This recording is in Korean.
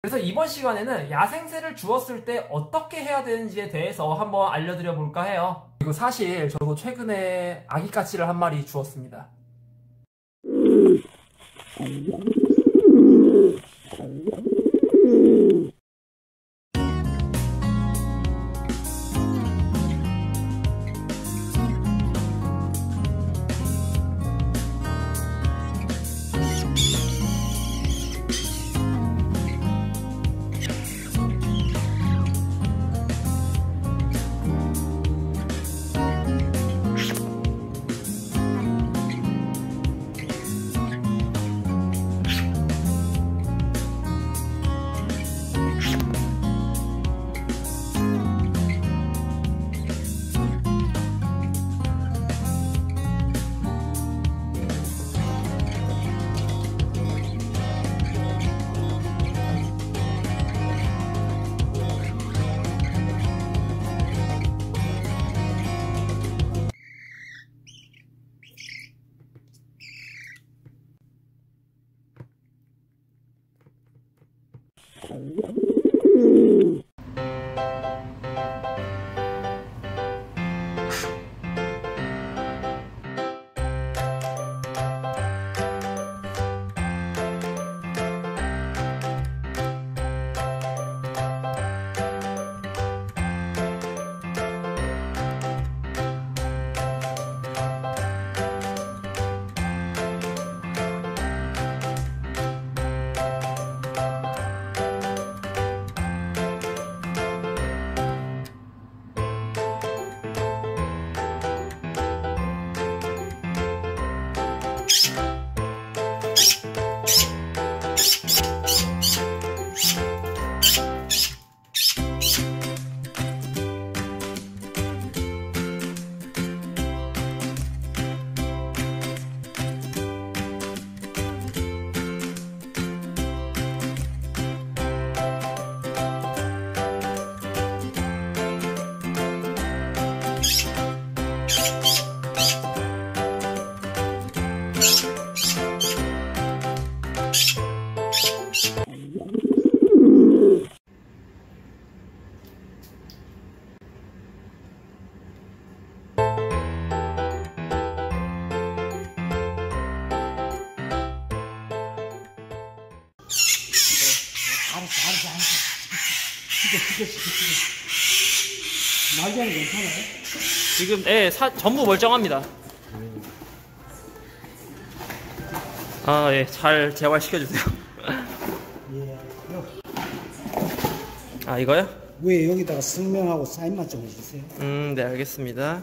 그래서 이번 시간에는 야생새를 주었을 때 어떻게 해야 되는지에 대해서 한번 알려드려 볼까 해요. 그리고 사실 저도 최근에 아기 까치를 한 마리 주었습니다. 알 next. 시켜, 시켜, 시켜. 날개는 괜찮아요? 지금 예, 사- 전부 멀쩡합니다. 아, 예, 잘 재활시켜 주세요. 예. 요, 아, 이거요? 위에 여기다가 성명하고 사인만 좀 해주세요. 음, 네, 알겠습니다.